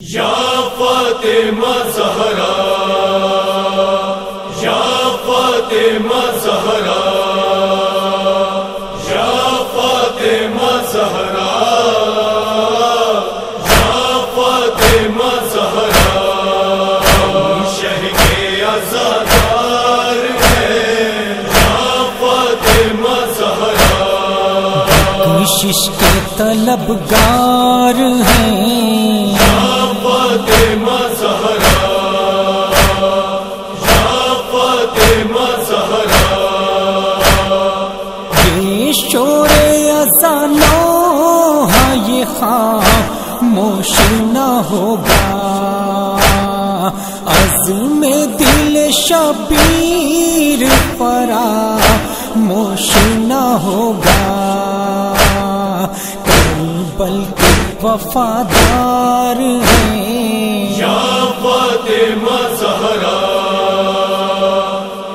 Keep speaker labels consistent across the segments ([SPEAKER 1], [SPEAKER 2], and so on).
[SPEAKER 1] یا فاطمہ زہرا، یا فاطمہ زہرا، یا فاطمہ زہرا، یا فاطمہ زہرا۔ شہ کے ازادار ہے یا فاطمہ زہرا۔
[SPEAKER 2] کوشش کے طلبگار ہیں۔ ہاں خاموش نہ ہوگا۔ عزم دل شبیر فرا موش نہ ہوگا۔ بلکہ وفادار ہیں۔
[SPEAKER 1] فاطمہ زہرا،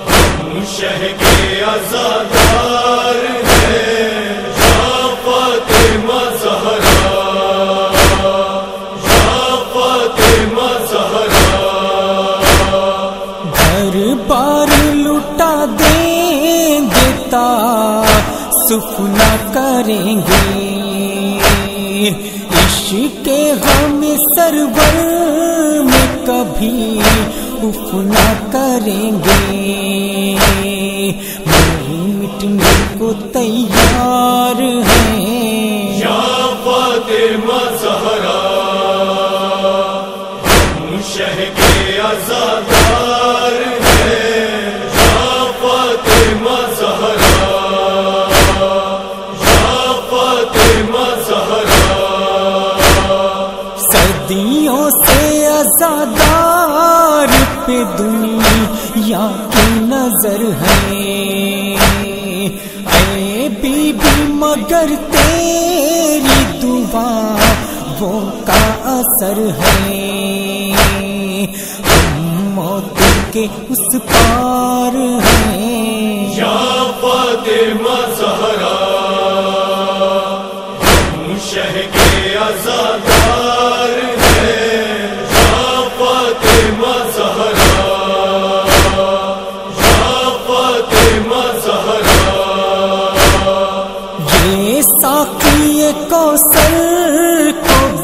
[SPEAKER 1] ہم شہ کے ازادار ہیں، یا فاطمہ زہرا، یا فاطمہ زہرا۔
[SPEAKER 2] گھر بار لٹا دیں گے تا سفنا کریں گے۔ عشق غم سرور کبھی کبھی نہ کریں گے۔ مٹنے کو تیار ہیں۔ سے ازادار پہ دنیا کی نظر ہے۔ اے بی بی، مگر تیری دعا وہ کا اثر ہے۔ ہم موت کے اس پار ہیں۔
[SPEAKER 1] یا فاطمہ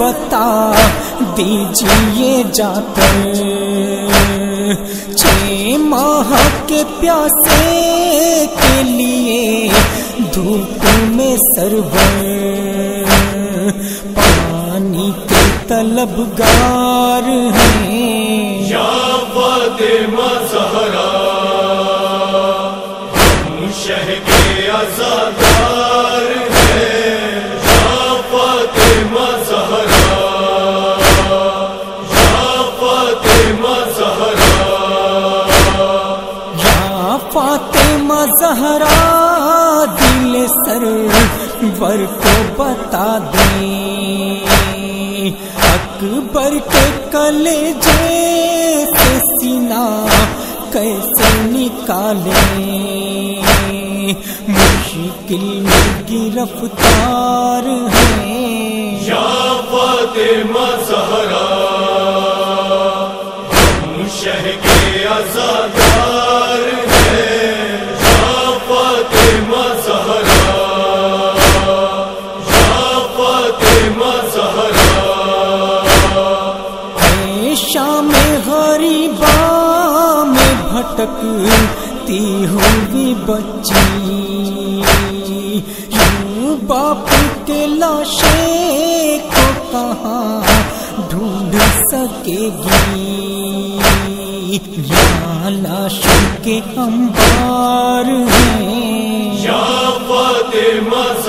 [SPEAKER 2] بتا دیجیے جا کر چھ ماہ کے پیاسے کے لیے دھوپ میں سرور۔ پانی کے طلبگار ہیں۔
[SPEAKER 1] فاطمہ
[SPEAKER 2] دل سر ور کو بتا دیں اکبر کے کلے جیسے سینا کیسے نکالیں مشکل میں گرفتار ہیں۔
[SPEAKER 1] یا فاطمہ زہرا۔
[SPEAKER 2] میں بھٹکتی ہوئی بچی۔ یوں باپ کے لاشے کو کہاں ڈھونڈ سکے گی؟ یا لاشوں کے انبار ہیں۔
[SPEAKER 1] یا فاطمہ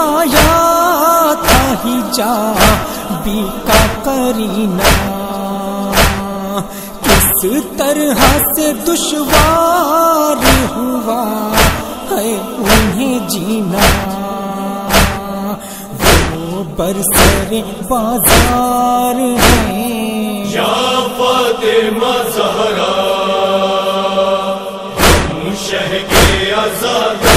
[SPEAKER 2] سکھایا تھا ہی جا بی کا کرینا کس طرح سے دشوار ہوا ہے انہیں جینا۔ وہ برسر بازار ہیں۔
[SPEAKER 1] یا فاطمہ زہرا، ہم شہ کے آزادار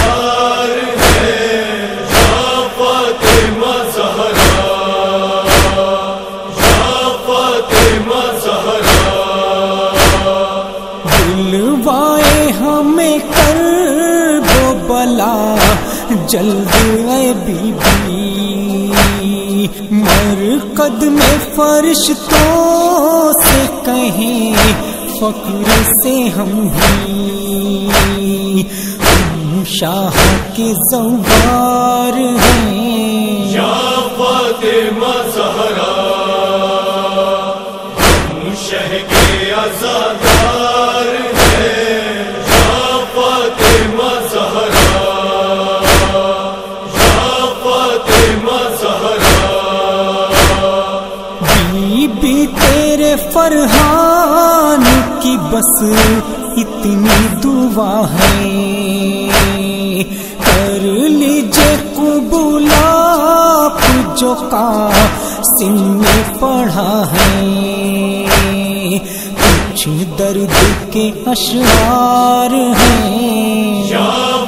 [SPEAKER 2] جلد اے بی بی۔ مرکد میں فرشتوں سے کہیں فقر سے ہم بھی ہم شاہ کے زوار ہیں۔
[SPEAKER 1] یا فاطمہ زہرا
[SPEAKER 2] فرحان کی بس اتنی دعا ہے کر لیجے قبول آپ جو کا سن میں پڑھا ہے۔ کچھ درد کے اشعار ہیں۔
[SPEAKER 1] یا